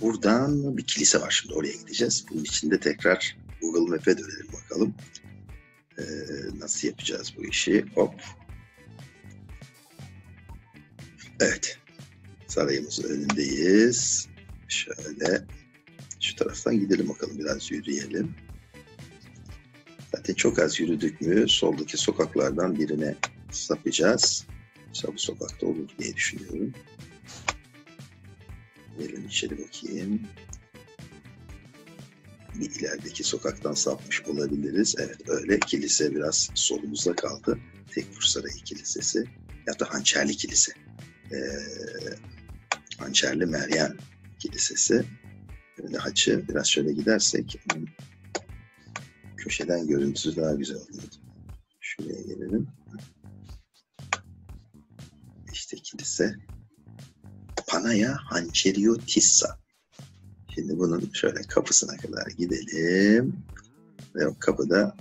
buradan bir kilise var şimdi oraya gideceğiz. Bunun için de tekrar Google Map'e dönelim bakalım. Ee, nasıl yapacağız bu işi? Hop. Evet. Sarayımızın önündeyiz. Şöyle şu taraftan gidelim bakalım biraz yürüyelim. Zaten çok az yürüdük mü soldaki sokaklardan birine sapacağız. İşte bu sokakta olur diye düşünüyorum. Gelin içeri bakayım. Bir ilerideki sokaktan sapmış olabiliriz. Evet öyle. Kilise biraz solumuzda kaldı. Tekfur Sarayı Kilisesi. Ya da Hançerli Kilise. Ee, Hançerli Meryem Kilisesi. Böyle haçı biraz şöyle gidersek köşeden görüntüsü daha güzel oluyor. Şuraya gelelim. İşte kilise. Panaya Hançeriotissa. Şimdi bunun şöyle kapısına kadar gidelim. Ve o kapıda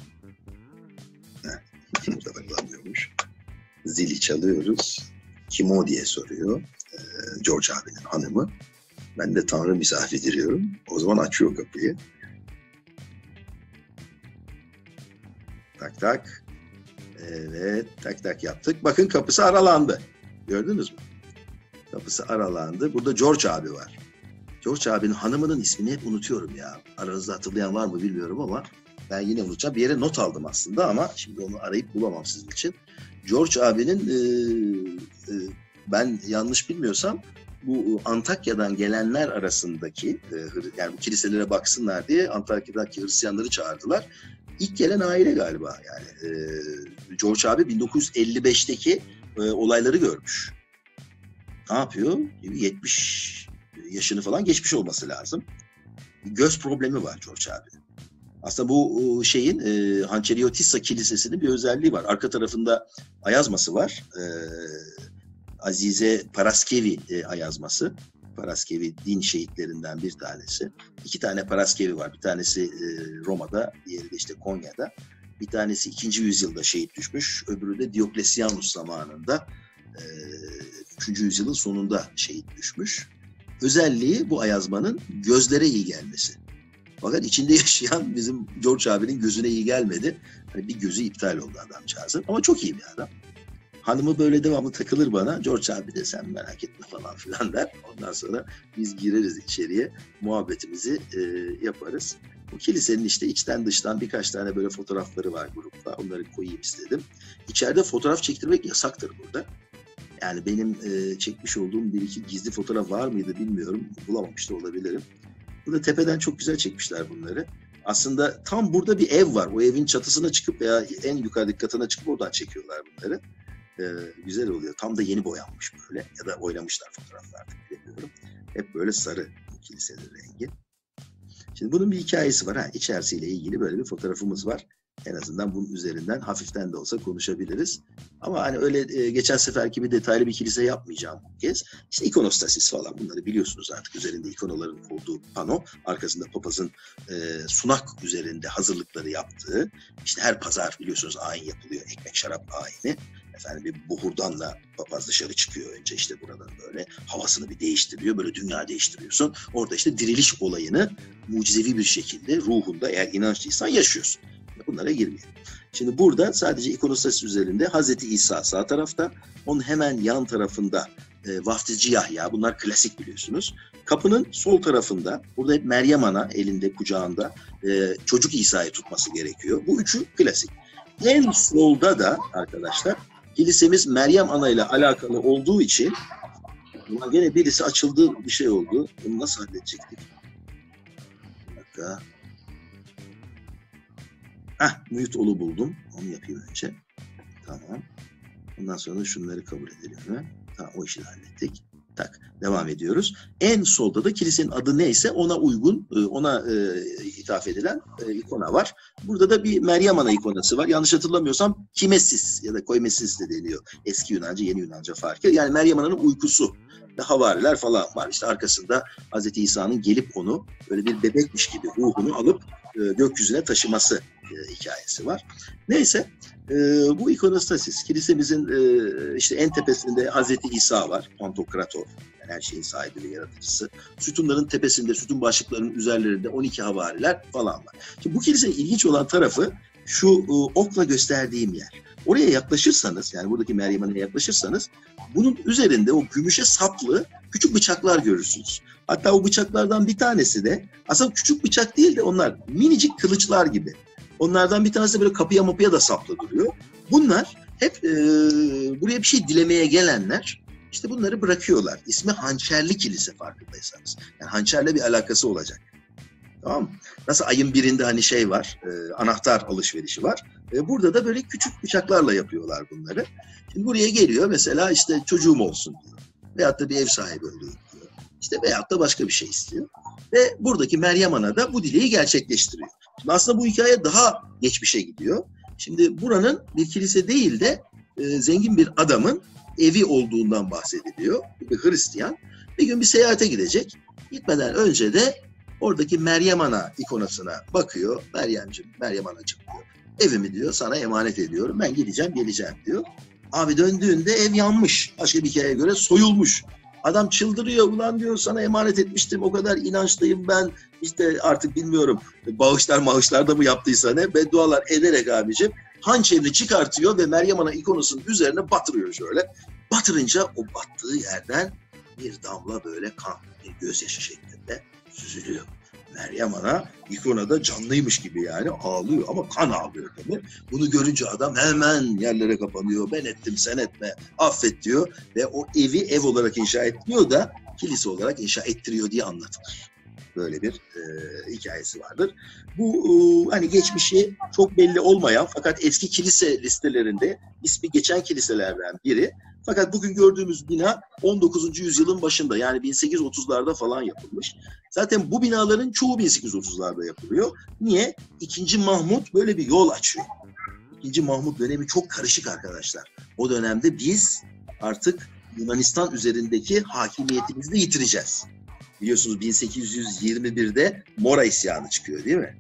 heh, burada bakılamıyormuş. Zili çalıyoruz. Kim o diye soruyor. Ee, George abinin hanımı. Ben de Tanrı misafir diyorum. O zaman açıyor kapıyı. Tak tak. Evet tak tak yaptık. Bakın kapısı aralandı. Gördünüz mü? Kapısı aralandı. Burada George abi var. George abinin hanımının ismini hep unutuyorum ya. Aranızda hatırlayan var mı bilmiyorum ama ben yine unutacağım. Bir yere not aldım aslında ama şimdi onu arayıp bulamam sizin için. George abinin e, e, ben yanlış bilmiyorsam bu Antakya'dan gelenler arasındaki e, yani kiliselere baksınlar diye Antakya'daki Hristiyanları çağırdılar. İlk gelen aile galiba yani. E, George abi 1955'teki e, olayları görmüş. Ne yapıyor? 70 yaşını falan geçmiş olması lazım. Göz problemi var George abinin. Aslında bu şeyin e, Hançeriotissa Kilisesi'nin bir özelliği var. Arka tarafında ayazması var. E, Azize Paraskevi e, ayazması. Paraskevi din şehitlerinden bir tanesi. İki tane Paraskevi var. Bir tanesi e, Roma'da, diğeri de işte Konya'da. Bir tanesi ikinci yüzyılda şehit düşmüş. Öbürü de Dioklesianus zamanında e, 3. yüzyılın sonunda şehit düşmüş. Özelliği bu ayazmanın gözlere iyi gelmesi. Fakat içinde yaşayan bizim George abinin gözüne iyi gelmedi. Hani bir gözü iptal oldu adamcağızın. Ama çok iyi bir adam. Hanımı böyle devamlı takılır bana. George abi de sen merak etme falan filan der. Ondan sonra biz gireriz içeriye. Muhabbetimizi e, yaparız. Bu kilisenin işte içten dıştan birkaç tane böyle fotoğrafları var grupta. Onları koyayım istedim. İçeride fotoğraf çektirmek yasaktır burada. Yani benim e, çekmiş olduğum bir iki gizli fotoğraf var mıydı bilmiyorum. Bulamamış da olabilirim. Burada tepeden çok güzel çekmişler bunları. Aslında tam burada bir ev var. O evin çatısına çıkıp veya en yukarıdaki katına çıkıp oradan çekiyorlar bunları. Ee, güzel oluyor. Tam da yeni boyanmış böyle. Ya da oynamışlar fotoğraflarda bilmiyorum. Hep böyle sarı bu kilisenin rengi. Şimdi bunun bir hikayesi var. Ha, içerisiyle ilgili böyle bir fotoğrafımız var. En azından bunun üzerinden hafiften de olsa konuşabiliriz. Ama hani öyle e, geçen sefer gibi detaylı bir kilise yapmayacağım bu kez. İşte ikonostasis falan bunları biliyorsunuz artık. Üzerinde ikonoların olduğu pano. Arkasında papazın e, sunak üzerinde hazırlıkları yaptığı. İşte her pazar biliyorsunuz ayin yapılıyor. Ekmek şarap ayini. Efendim bir buhurdanla papaz dışarı çıkıyor önce işte buradan böyle havasını bir değiştiriyor. Böyle dünya değiştiriyorsun. Orada işte diriliş olayını mucizevi bir şekilde ruhunda eğer inançlıysan yaşıyorsun. Bunlara girmeyelim. Şimdi burada sadece ikonostasis üzerinde Hazreti İsa sağ tarafta, onun hemen yan tarafında e, vaftizci Yahya, bunlar klasik biliyorsunuz. Kapının sol tarafında, burada hep Meryem Ana elinde, kucağında e, çocuk İsa'yı tutması gerekiyor. Bu üçü klasik. En solda da arkadaşlar kilisemiz Meryem Ana ile alakalı olduğu için ama gene birisi açıldı bir şey oldu. Bunu nasıl halledecektik? Bir dakika. Heh, mute olu buldum. Onu yapayım önce. Tamam. Ondan sonra şunları kabul edelim mi? Tamam o işi de hallettik. Tak. Devam ediyoruz. En solda da kilisenin adı neyse ona uygun, e, ona e, ithaf edilen e, ikona var. Burada da bir Meryem Ana ikonası var. Yanlış hatırlamıyorsam Kimesis ya da Koimesis de deniyor. Eski Yunanca, yeni Yunanca farkı. Yani Meryem Ana'nın uykusu ve havariler falan var. İşte arkasında Hz. İsa'nın gelip onu böyle bir bebekmiş gibi ruhunu alıp e, gökyüzüne taşıması e, hikayesi var. Neyse e, bu ikonostasis kilisemizin e, işte en tepesinde Hazreti İsa var. Pantokrator. Yani her şeyin sahibi ve yaratıcısı. Sütunların tepesinde, sütun başlıklarının üzerlerinde 12 havariler falan var. Şimdi bu kilisenin ilginç olan tarafı şu e, okla gösterdiğim yer. Oraya yaklaşırsanız yani buradaki Meryem Ana'ya yaklaşırsanız bunun üzerinde o gümüşe saplı küçük bıçaklar görürsünüz. Hatta o bıçaklardan bir tanesi de aslında küçük bıçak değil de onlar minicik kılıçlar gibi. Onlardan bir tanesi böyle kapıya mapıya da saplı duruyor. Bunlar hep e, buraya bir şey dilemeye gelenler işte bunları bırakıyorlar. İsmi Hançerli Kilise farkındaysanız. Yani hançerle bir alakası olacak. Tamam? Nasıl ayın birinde hani şey var, e, anahtar alışverişi var. E, burada da böyle küçük bıçaklarla yapıyorlar bunları. Şimdi buraya geliyor mesela işte çocuğum olsun diyor. Veyahut da bir ev sahibi olayım diyor. İşte veyahut da başka bir şey istiyor. Ve buradaki Meryem Ana da bu dileği gerçekleştiriyor. Aslında bu hikaye daha geçmişe gidiyor. Şimdi buranın bir kilise değil de e, zengin bir adamın evi olduğundan bahsediliyor. Bir Hristiyan. Bir gün bir seyahate gidecek. Gitmeden önce de oradaki Meryem Ana ikonasına bakıyor. Meryemciğim, Meryem Anacığım diyor. Evimi diyor sana emanet ediyorum. Ben gideceğim geleceğim diyor. Abi döndüğünde ev yanmış. Başka bir hikayeye göre soyulmuş. Adam çıldırıyor ulan diyor sana emanet etmiştim o kadar inançlıyım ben işte artık bilmiyorum bağışlar mağışlar da mı yaptıysa ne beddualar ederek abicim hançerini çıkartıyor ve Meryem Ana ikonusunun üzerine batırıyor şöyle. Batırınca o battığı yerden bir damla böyle kan bir gözyaşı şeklinde süzülüyor. Meryem Ana ikonada canlıymış gibi yani ağlıyor ama kan ağlıyor tabii. Bunu görünce adam hemen yerlere kapanıyor. Ben ettim sen etme affet diyor ve o evi ev olarak inşa etmiyor da kilise olarak inşa ettiriyor diye anlatılır. Böyle bir e, hikayesi vardır. Bu e, hani geçmişi çok belli olmayan fakat eski kilise listelerinde ismi geçen kiliselerden biri. Fakat bugün gördüğümüz bina 19. yüzyılın başında yani 1830'larda falan yapılmış. Zaten bu binaların çoğu 1830'larda yapılıyor. Niye? İkinci Mahmut böyle bir yol açıyor. İkinci Mahmut dönemi çok karışık arkadaşlar. O dönemde biz artık Yunanistan üzerindeki hakimiyetimizi de yitireceğiz. Biliyorsunuz 1821'de Mora isyanı çıkıyor değil mi?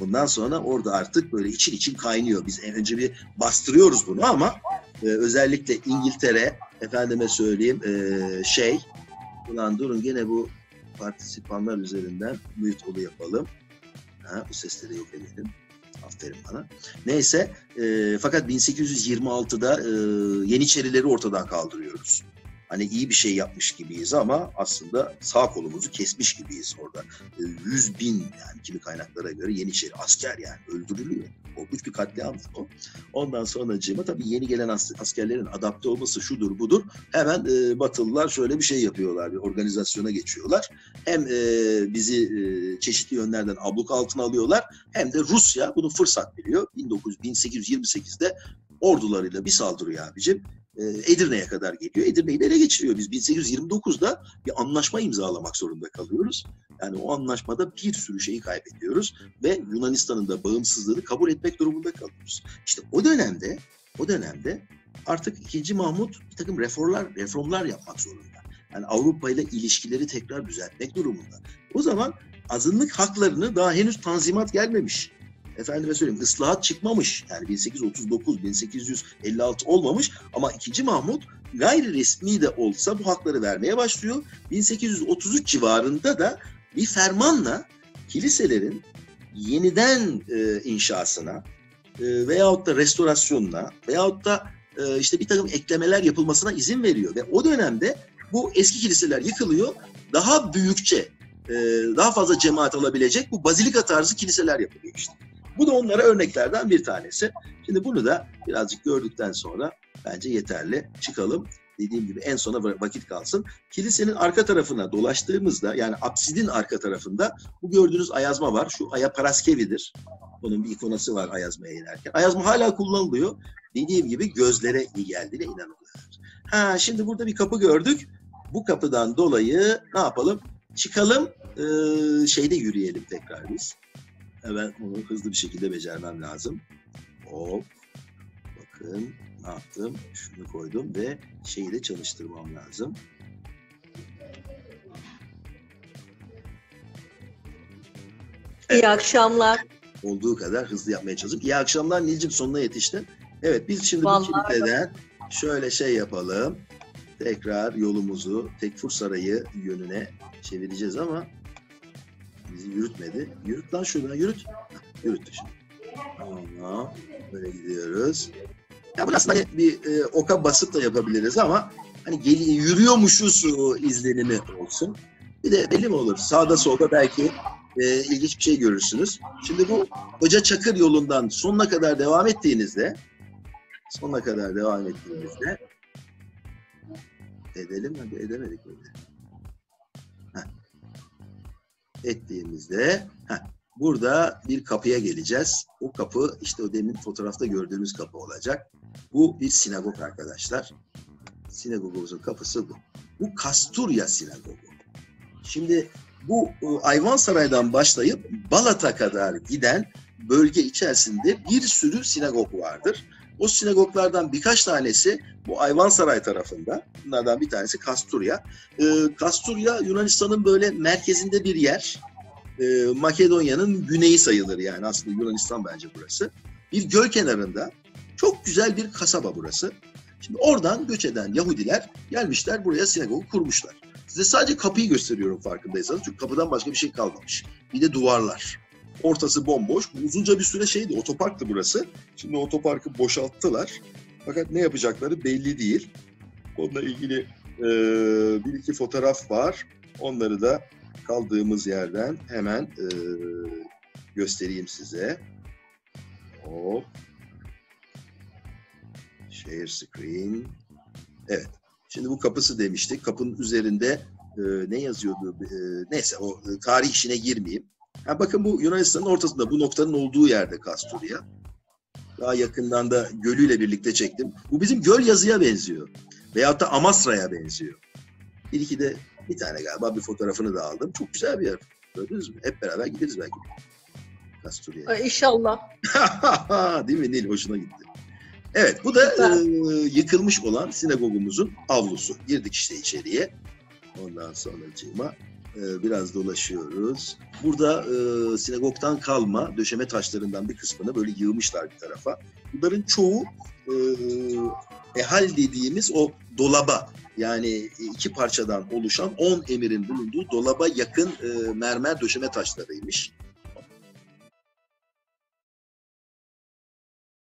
Bundan sonra orada artık böyle için için kaynıyor. Biz önce bir bastırıyoruz bunu ama e, özellikle İngiltere, efendime söyleyeyim e, şey, ulan durun gene bu partisipanlar üzerinden mute yapalım. Ha, bu sesleri yok edelim. Aferin bana. Neyse, e, fakat 1826'da e, Yeniçerileri ortadan kaldırıyoruz hani iyi bir şey yapmış gibiyiz ama aslında sağ kolumuzu kesmiş gibiyiz orada. E, yüz bin yani kimi kaynaklara göre Yeniçeri asker yani öldürülüyor. Korkunç bir katliam o. Ondan sonra cima tabii yeni gelen askerlerin adapte olması şudur budur. Hemen e, Batılılar şöyle bir şey yapıyorlar. Bir organizasyona geçiyorlar. Hem e, bizi e, çeşitli yönlerden abluk altına alıyorlar hem de Rusya bunu fırsat biliyor. 19, 1828'de ordularıyla bir saldırıyor abicim. E, Edirne'ye kadar geliyor. Edirne'yi ele geçiriyor. Biz 1829'da bir anlaşma imzalamak zorunda kalıyoruz. Yani o anlaşmada bir sürü şeyi kaybediyoruz ve Yunanistan'ın da bağımsızlığını kabul etmek durumunda kalıyoruz. İşte o dönemde o dönemde artık 2. Mahmut bir takım reformlar reformlar yapmak zorunda. Yani Avrupa ile ilişkileri tekrar düzeltmek durumunda. O zaman azınlık haklarını daha henüz tanzimat gelmemiş efendime söyleyeyim ıslahat çıkmamış. Yani 1839, 1856 olmamış ama 2. Mahmut gayri resmi de olsa bu hakları vermeye başlıyor. 1833 civarında da bir fermanla kiliselerin yeniden e, inşasına e, veyahut da restorasyonuna veyahut da e, işte bir takım eklemeler yapılmasına izin veriyor. Ve o dönemde bu eski kiliseler yıkılıyor. Daha büyükçe, e, daha fazla cemaat alabilecek bu bazilika tarzı kiliseler yapılıyor işte. Bu da onlara örneklerden bir tanesi. Şimdi bunu da birazcık gördükten sonra bence yeterli. Çıkalım. Dediğim gibi en sona vakit kalsın. Kilisenin arka tarafına dolaştığımızda yani apsidin arka tarafında bu gördüğünüz ayazma var. Şu Aya Paraskevi'dir. Onun bir ikonası var ayazmaya inerken. Ayazma hala kullanılıyor. Dediğim gibi gözlere iyi geldiğine inanılıyor. Ha şimdi burada bir kapı gördük. Bu kapıdan dolayı ne yapalım? Çıkalım ee, şeyde yürüyelim tekrar biz. Hemen onu hızlı bir şekilde becermem lazım. Hop. Bakın ne yaptım? Şunu koydum ve şeyi de çalıştırmam lazım. İyi akşamlar. olduğu kadar hızlı yapmaya çalışıp. İyi akşamlar Nilcim sonuna yetiştin. Evet biz şimdi Vallahi bu kiliseden şöyle şey yapalım. Tekrar yolumuzu Tekfur Sarayı yönüne çevireceğiz ama yürütmedi. Yürüt lan şuradan yürüt. Yürüttü şimdi. Tamam. Böyle gidiyoruz. Ya bunu aslında hani bir e, oka basıp da yapabiliriz ama hani gel- yürüyormuşuz izlenimi olsun. Bir de belli mi olur? Sağda solda belki e, ilginç bir şey görürsünüz. Şimdi bu Hoca Çakır yolundan sonuna kadar devam ettiğinizde sonuna kadar devam ettiğinizde edelim hadi edemedik öyle. Ettiğimizde heh, burada bir kapıya geleceğiz. O kapı işte o demin fotoğrafta gördüğünüz kapı olacak. Bu bir sinagog arkadaşlar. Sinagogumuzun kapısı bu. Bu Kasturya Sinagogu. Şimdi bu e, Ayvansaray'dan başlayıp Balat'a kadar giden bölge içerisinde bir sürü sinagog vardır. O sinagoglardan birkaç tanesi bu Ayvansaray tarafında. Bunlardan bir tanesi Kasturya. Ee, Kasturya Yunanistan'ın böyle merkezinde bir yer. Ee, Makedonya'nın güneyi sayılır yani aslında Yunanistan bence burası. Bir göl kenarında çok güzel bir kasaba burası. Şimdi oradan göç eden Yahudiler gelmişler buraya sinagogu kurmuşlar. Size sadece kapıyı gösteriyorum farkındaysanız. Çünkü kapıdan başka bir şey kalmamış. Bir de duvarlar. Ortası bomboş. Uzunca bir süre şeydi, otoparktı burası. Şimdi otoparkı boşalttılar. Fakat ne yapacakları belli değil. Onunla ilgili e, bir iki fotoğraf var. Onları da kaldığımız yerden hemen e, göstereyim size. Hop. Share screen. Evet. Şimdi bu kapısı demiştik. Kapının üzerinde e, ne yazıyordu? E, neyse o e, tarih işine girmeyeyim. Ha, bakın bu Yunanistan'ın ortasında bu noktanın olduğu yerde Kasturya. Daha yakından da gölüyle birlikte çektim. Bu bizim göl yazıya benziyor. Veyahut da Amasra'ya benziyor. Bir iki de bir tane galiba bir fotoğrafını da aldım. Çok güzel bir yer. Gördünüz mü? Hep beraber gideriz belki. Kasturya'ya. Ay, İnşallah. Değil mi Nil? Hoşuna gitti. Evet bu da e, yıkılmış olan sinagogumuzun avlusu. Girdik işte içeriye. Ondan sonra e, biraz dolaşıyoruz. Burada e, sinagogdan kalma döşeme taşlarından bir kısmını böyle yığmışlar bir tarafa. Bunların çoğu e, ehal dediğimiz o dolaba yani iki parçadan oluşan 10 emirin bulunduğu dolaba yakın e, mermer döşeme taşlarıymış.